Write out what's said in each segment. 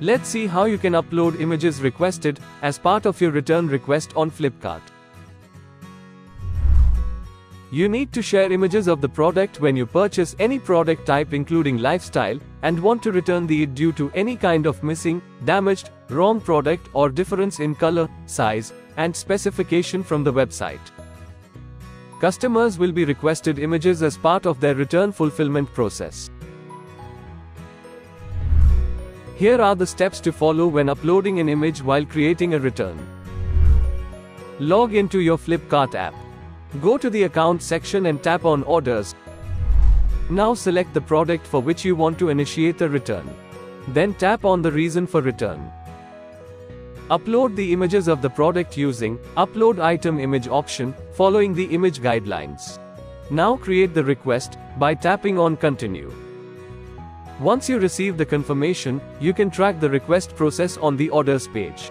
Let's see how you can upload images requested as part of your return request on Flipkart. You need to share images of the product when you purchase any product type including lifestyle and want to return the it due to any kind of missing, damaged, wrong product or difference in color, size, and specification from the website. Customers will be requested images as part of their return fulfillment process. Here are the steps to follow when uploading an image while creating a return. Log into your Flipkart app. Go to the account section and tap on orders. Now select the product for which you want to initiate the return. Then tap on the reason for return. Upload the images of the product using Upload Item Image option, following the image guidelines. Now create the request by tapping on Continue. Once you receive the confirmation, you can track the request process on the orders page.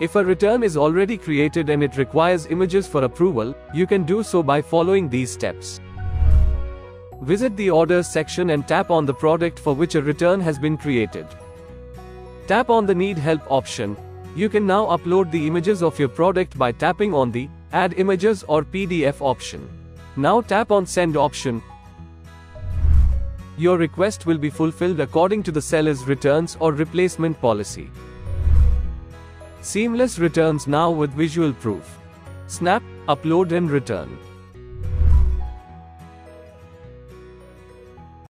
If a return is already created and it requires images for approval, you can do so by following these steps. Visit the orders section and tap on the product for which a return has been created. Tap on the Need Help option. You can now upload the images of your product by tapping on the Add Images or PDF option. Now tap on Send option. Your request will be fulfilled according to the seller's returns or replacement policy. Seamless returns now with visual proof. Snap, upload and return.